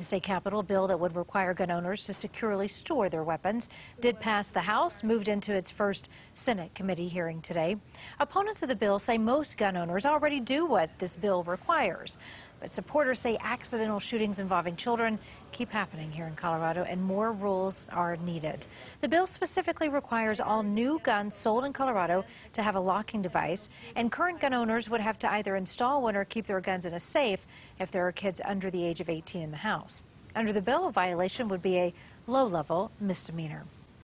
the state capitol, bill that would require gun owners to securely store their weapons did pass the House, moved into its first Senate committee hearing today. Opponents of the bill say most gun owners already do what this bill requires. But supporters say accidental shootings involving children keep happening here in Colorado and more rules are needed. The bill specifically requires all new guns sold in Colorado to have a locking device, and current gun owners would have to either install one or keep their guns in a safe if there are kids under the age of 18 in the house. Under the bill, a violation would be a low level misdemeanor.